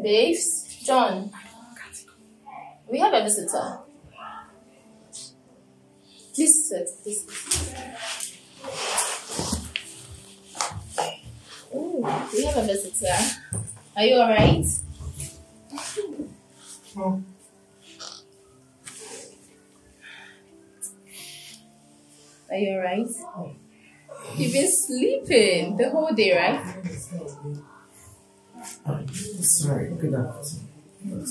Babes. John. We have a visitor. Please sit. Please. Oh, we have a visitor. Are you alright? Are you alright? You've been sleeping the whole day, right? Sorry, good afternoon.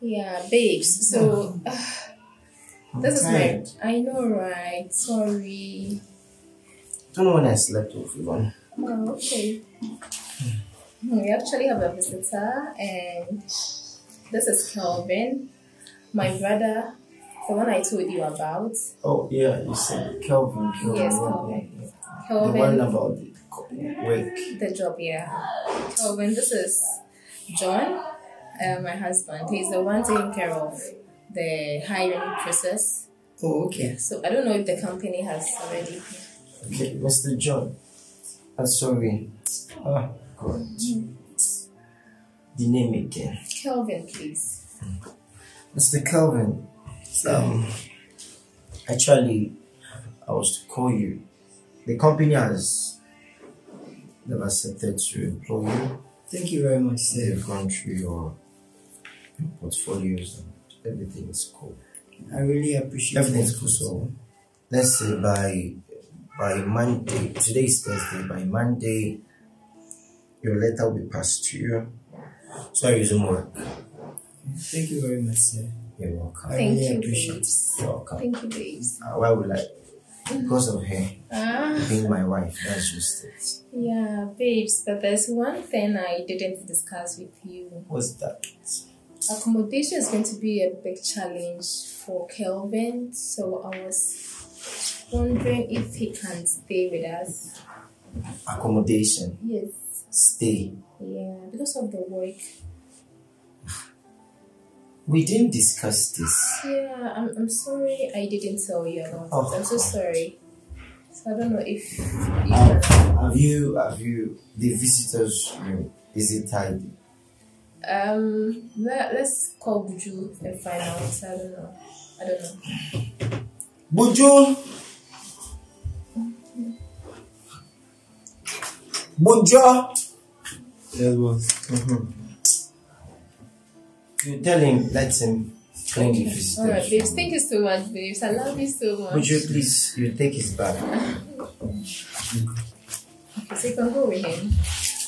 Yeah, babes. So I'm this is my. I know, right? Sorry. Don't know when I slept off even. Oh, okay. Hmm, we actually have a visitor, and this is Kelvin, my brother, the one I told you about. Oh yeah, you said Kelvin. Kelvin. Yes, Kelvin. yeah. The Kelvin, one about the work. the job, yeah. Kelvin, this is John, uh, my husband. He's the one taking care of the hiring process. Oh okay. So I don't know if the company has already. Okay, Mr. John. I'm sorry. Ah, God. The name again. Kelvin, please. Mr. Kelvin. Um, actually, I was to call you. The company has never accepted to employ you. Thank you very much, sir. They've gone through your, your portfolios and everything is cool. I really appreciate Everything's it. cool. So let's say by by Monday, today is Thursday, by Monday, your letter will be passed to you. So I resume work. Thank you very much, sir. You're welcome. I Thank really you, appreciate babes. You're welcome. Thank you, babes. Uh, why would I? Because of her Ah. being my wife. That's just it. Yeah, babes, but there's one thing I didn't discuss with you. What's that? Accommodation is going to be a big challenge for Kelvin, so I was wondering if he can stay with us. Accommodation. Yes, Stay. yeah, because of the work. We didn't discuss this. Yeah, I'm, I'm sorry I didn't tell you about Oh. it. I'm so sorry. So I don't know if you Have, have you have you the visitors room? Is it tidy? Um, let, let's call Buju and find out. I don't know. I don't know. Bujo. Bujo. Yes, boss. You tell him, let him clean the visitors. All right, babes. Thank you so much, babes. I love you so much. Bujo, please, you take his bag. Okay, so you can go with him.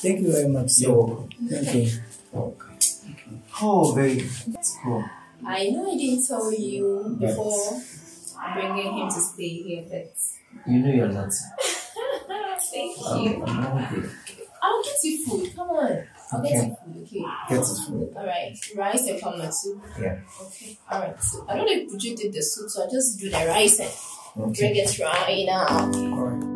Thank you very much. You're welcome. Thank you. Oh, very Let's go. I know I didn't tell you before bringing him to stay here, but You know you're not. thank Um, you. I'm hungry. I'll get you food. Come on. I'll get you okay? Get it for me. Alright, rice and from soup. Yeah. Okay, alright. So I don't know if Buju did the soup, so I'll just do the rice and Okay. it right now. Alright.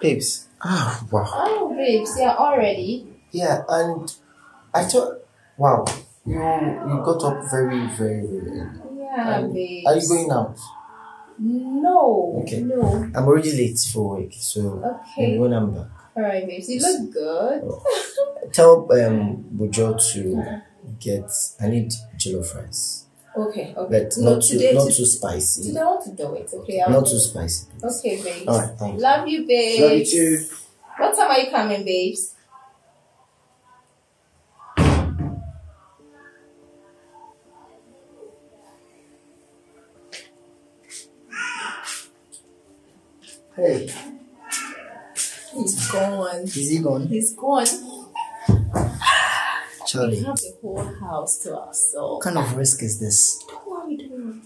Babes. Ah, wow. Oh, babes, yeah, already. Yeah, and I thought, wow, you you got up very, very, very early. Yeah, babes. Are you going out? No. Okay. No. I'm already late for work, so Okay. when I'm back. Alright, babes. You look good. Tell um Bujo to get. I need jollof rice, Okay, okay. but No, not too not too spicy. Today I want to do it, okay? I'll Not too it. spicy. Okay, babe. All right, thank you. Love you, babes. Love you too. What time are you coming, babes? Hey, He's gone. Is he gone? He's gone. We have the whole house to ourselves. what kind of risk is this? What are we doing?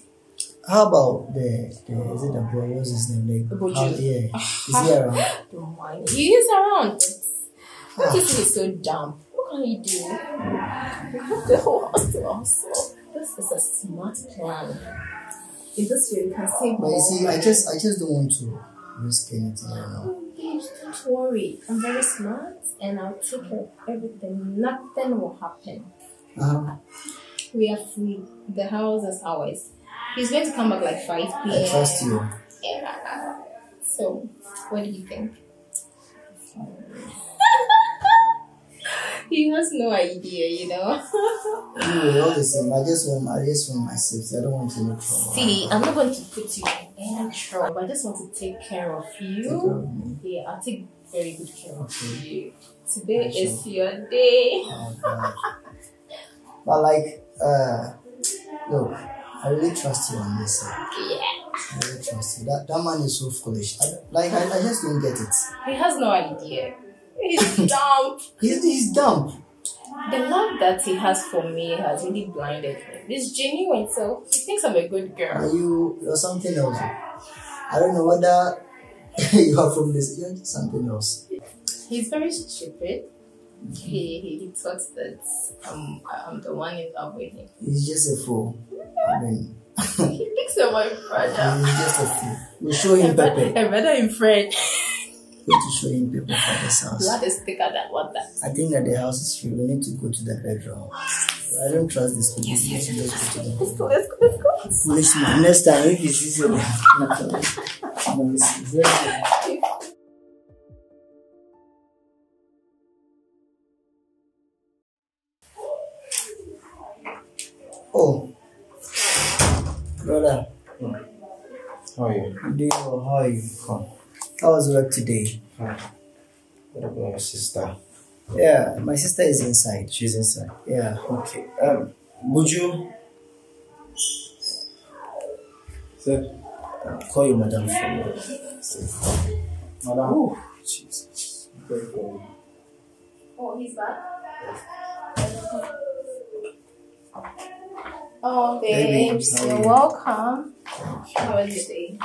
How about the, the is it the boy? What's his name? Like, how, yeah. Is he around? Don't mind. He is around. What is he so dumb? What can he do? We have the whole house to ourselves. This is a smart plan. In this way, we can save But you see, I just I just don't want to risk anything. Don't know. Don't worry. I'm very smart and I'll take care of everything. Nothing will happen. Uh-huh. We are free. The house is ours. He's going to come back like 5 p.m. I trust you. Yeah. So, what do you think? he has no idea, you know. Anyway, all the same, I just want, I just want my safety. I don't want any trouble. See, I'm not going to put you any trouble. I just want to take care of you. Yeah, I'll take very good care of you. Today is your day. Oh, But like, uh, look, I really trust you on this. Yeah. I really trust you. That that man is so foolish. I, like, I, I just don't get it. He has no idea. He's dumb. He's he's dumb. The love that he has for me has really blinded me. It's genuine, so he thinks I'm a good Are girl. you you're something else? I don't know whether you are from this. You're something else. He's very stupid. He, he, he thought that um, I'm the one in love with him. He's just a fool. I mean, He thinks I'm my brother. he's just a fool. We'll show him Pepe. A brother in French. Going to show him people for this house. Blood is thicker than water. I think that the house is free. We need to go to the bedroom. I don't trust this people. Yes, yes, yes. Go to the Let's go, let's go, let's go. foolish man. Next time, if he sees you, no, it's very good. Oh, brother, How are you? how do you? How are you? Come. How was work today? Fine. What about your sister? Yeah, my sister is inside. She's inside. Yeah. Okay. Um, would you Sir. uh, call your madam for me? Madam. Oh, Jesus. Oh, he's back? Oh, babes, you're welcome. How was your day?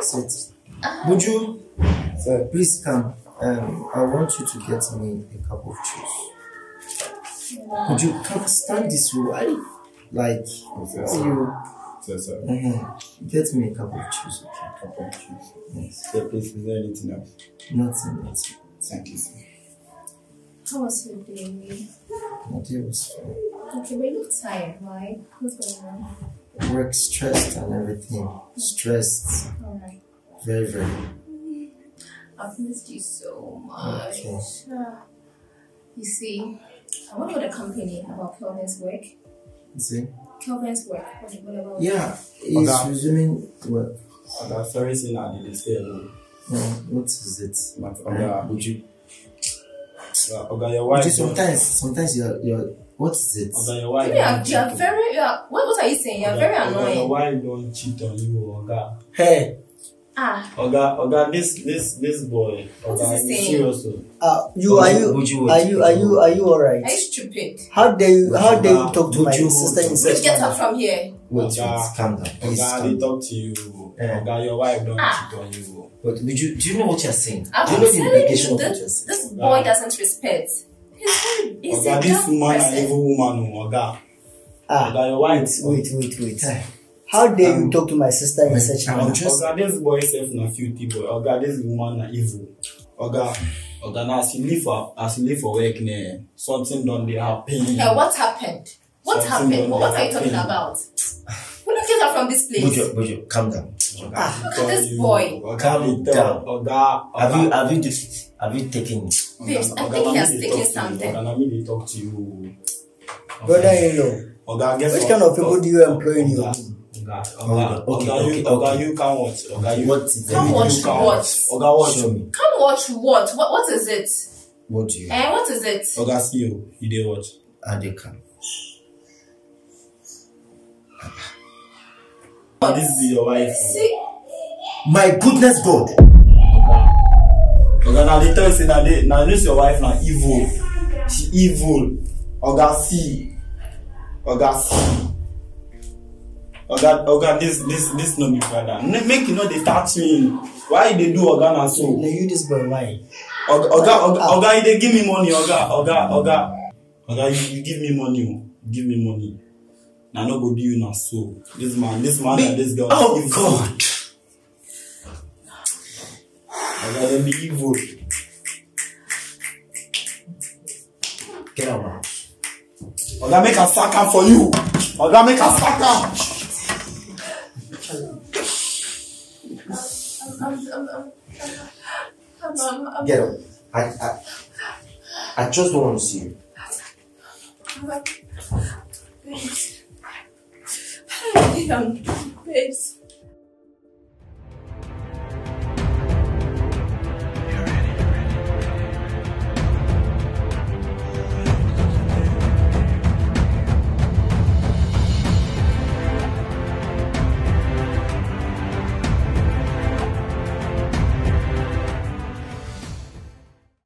Sit. Would you, sir, please come. Um, I want you to get me a cup of juice. Could you come stand this way? Like you. Yes, sir. Mhm. Get me a cup of juice, okay? Cup of juice. Yes. Sir, please, is there anything else? Nothing. Nothing. Thank you, sir. How was your day? My day was fine. Okay, but you look tired, right? What's going on? Work stressed and everything. Stressed. Alright. Very, very. I've missed you so much. Okay. Ah. You see, I wonder what the company about Kelvin's work. You see? Kelvin's work. What, what Yeah. He's Okay. resuming work. Oga, sorry, say now they stay alone. No, what is it? But Um, Oga, would you? uh, Oga, your Would wife. you sometimes, sometimes you're, you're, what is it? Oga, your wife. You are, you are very, you are, what, what are you saying? You are Oga, very Oga, your annoying. wife don't cheat on you, Oga. Hey, Ah, Oga, Oga, this, this, this boy. Oga, is he you saying? serious? oh? uh, you Would are you- you would you are you are you are you alright? are you stupid? How dare you how dare you talk to Would my you- sister in would such get manner? up from here. Wait, Oga, calm down. Please Oga, calm they down. talk to you. Eh. Oga, your wife don't Ah. cheat on you. But would you, do you know what you're saying? I've do you know the telling implication you of what you're this, saying? this boy doesn't respect. He's he's Oga, a this dumb woman person. an evil woman, oh, Oga. Ah, Oga, your wife. wait, wait, wait. How dare you talk to my sister in wait, such I'm manner? just- Oga, this boy self na filthy boy. Oga, this woman na evil. Oga, Oga, na as you leave for as you leave for work, ne, something done dey happen. Yeah, what happened? What Something happened? What, what are you talking happen. about? Will you get up from this place? Bojo, Bojo, calm down. Bojo. Ah, Look at this boy. Oga, Calm they down. Oga, Oga, Have you, have you, dis- have you taken it? Babes, I think na he has taken talk to you. something. Oga, na me dey talk to you. Brother-in-law, Oga, guess Which what? kind of people do you employ in your Oga, home? Oga, Oga, Oga, okay, Oga, you, okay. you can watch. Oga, you, What is it? watch can what? Oga, watch. Show me. Come watch what? What, what is it? What do you Eh, what is it? Oga, see you. You dey watch. And they come. What? This is your wife. See, My goodness God! Oga, now they tell you say na they na this your wife na evil. She evil. Oga see. Oga see. Oga Oga this this this no be brother. Make you no dey touch me. Why you dey do Oga na so? Now you this boy, why? Oga Oga Oga, you dey give me money Oga Oga Oga. Oga you, you give me money o. Give me money. Na no go do you na so. This man this man and this girl na Oh. God! Oga dem be evil. Get out. Oga make am sack am for you. Oga make am sack am. I'm, I'm, I'm, Get up. I, I, I just don't want to see you. Babes. Babes.